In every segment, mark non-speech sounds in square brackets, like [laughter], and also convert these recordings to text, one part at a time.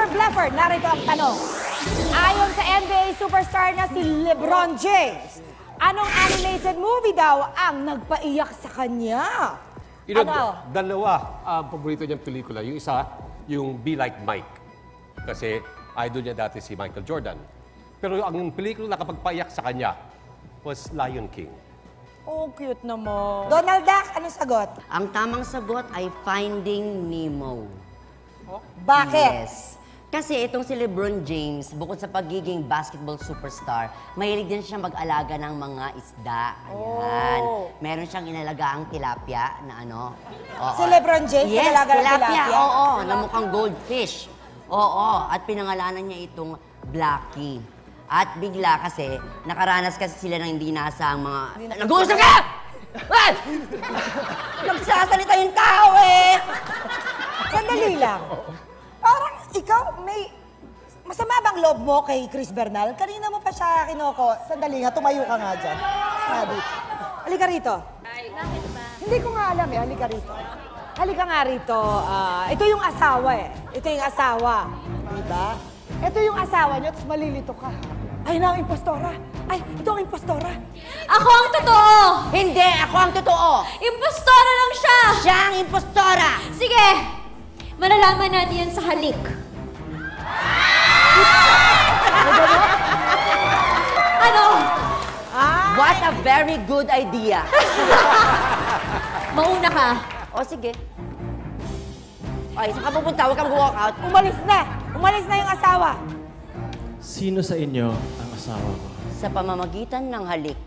Master Bluffer, narito ang tanong. Ayon sa NBA superstar na si LeBron James, anong animated movie daw ang nagpaiyak sa kanya? You know, ano? dalawa ang paborito niyang pelikula. Yung isa, yung Be Like Mike. Kasi idol niya dati si Michael Jordan. Pero ang pelikula na nakapagpaiyak sa kanya was Lion King. Oh, cute naman. Donald Duck, anong sagot? Ang tamang sagot ay Finding Nemo. Bakit? Yes. Kasi itong si LeBron James, bukod sa pagiging basketball superstar, mahilig din siya mag-alaga ng mga isda. Ayan. Oh. Meron siyang inalagaang tilapia na ano. Oo. Si LeBron James, yes, inalaga ng tilapia? Oo, na mukhang goldfish. Oo, at pinangalanan niya itong Blackie. At bigla kasi, nakaranas kasi sila ng hindi nasang mga... Nag-uusap ka! Ay! [laughs] Nagsasalita yung tao eh! Sandali lang. Ikaw may... Masama bang loob mo kay Chris Bernal? Kanina mo pa siya kinoko. Sandali nga, tumayo ka nga dyan. Sabi. Halika rito. Hindi ko nga alam eh. Halika rito. Halika nga rito. Ah, ito yung asawa eh. Ito yung asawa. Diba? Ito yung asawa niyo, tapos malilito ka. Ay, na ang impostora. Ay, ito ang impostora. Ako ang totoo! Hindi, ako ang totoo! Impostora lang siya! Siya ang impostora! Sige! Malalaman natin yan sa halik. ano? What a very good idea! Mauna ka. o sige. Ay, saan ka pupunta? Huwag kang walk out. Umalis na. Umalis na yung asawa. Sino sa inyo ang asawa ko? Sa pamamagitan ng halik.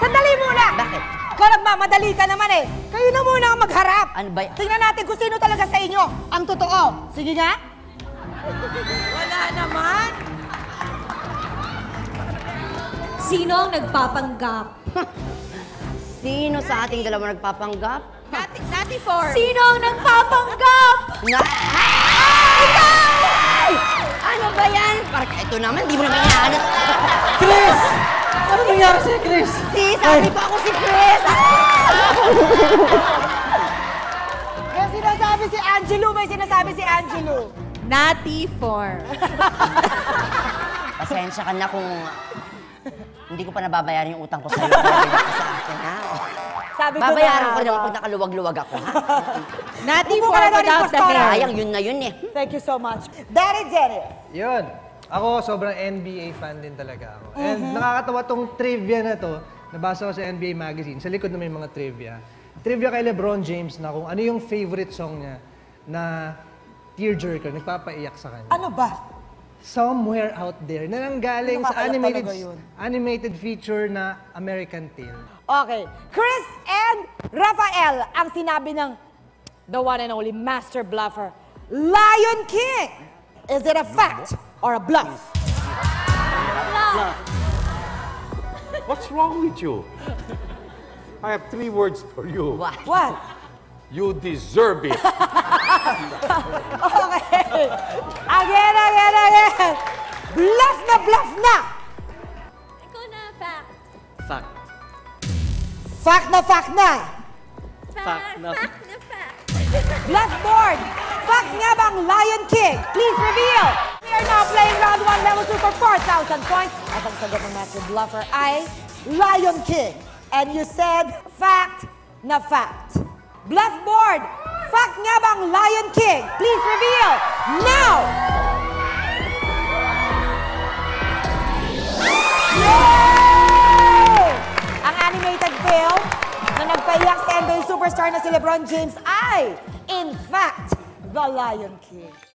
Sandali muna! Bakit? Ikaw nagmamadali ka naman eh. Kayo na muna ang magharap. Ano ba Tingnan natin kung sino talaga sa inyo ang totoo. Sige nga. Wala naman. Sino ang nagpapanggap? [laughs] Sino sa ating dalawa nagpapanggap? Nati, nati for. Sino ang nagpapanggap? Na... Ikaw! Ano ba yan? Parang ito naman, di mo naman inaanap. Chris! Ano nangyari sa'yo, Chris? Si, sabi ko ako si Chris! [laughs] May sinasabi si Angelo, may sinasabi si Angelo. Nati for. [laughs] Pasensya ka na kung hindi ko pa nababayaran yung utang ko sa'yo. Sa akin, ha? Sabi ko Babayaran na. ko lang pag nakaluwag-luwag ako, ha? Nati for without the hair. Sayang, yun na yun eh. Thank you so much. Daddy Jerry. Yun. Ako, sobrang NBA fan din talaga ako. And nakakatawa tong trivia na to. Nabasa ko sa NBA Magazine. Sa likod na may mga trivia. Trivia kay LeBron James na kung ano yung favorite song niya na tearjerker, nagpapaiyak sa kanya. Ano ba? Somewhere Out There na nanggaling sa Nakakaiyak animated talaga yun. animated feature na American Tail. Okay. Chris and Rafael ang sinabi ng the one and only master bluffer, Lion King. Is it a fact or a bluff? bluff. What's wrong with you? I have three words for you. What? What? You deserve it. [laughs] Okay. Again, again, again. Bluff na bluff na. Ikaw na, fact. Fact. Fact na fact na. Fact na. Fact na fact. Bluff board. Fact nga bang Lion King? Please reveal. Now playing round 1, level 2 for 4,000 points. At ang sagot ng Master Bluffer ay Lion King. And you said fact na fact. Bluff board. Fact nga bang Lion King? Please reveal. Now! Yay! Ang animated film na nagpaiyak sa NBA superstar na si LeBron James ay, in fact, The Lion King.